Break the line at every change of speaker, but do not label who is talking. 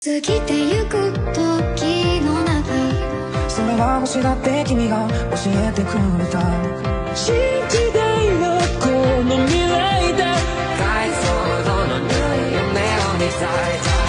過ぎてゆく時の中。
それは星だって君が教えてくれた。
新時代のこの未来だ。海藻のぬい夢を見たい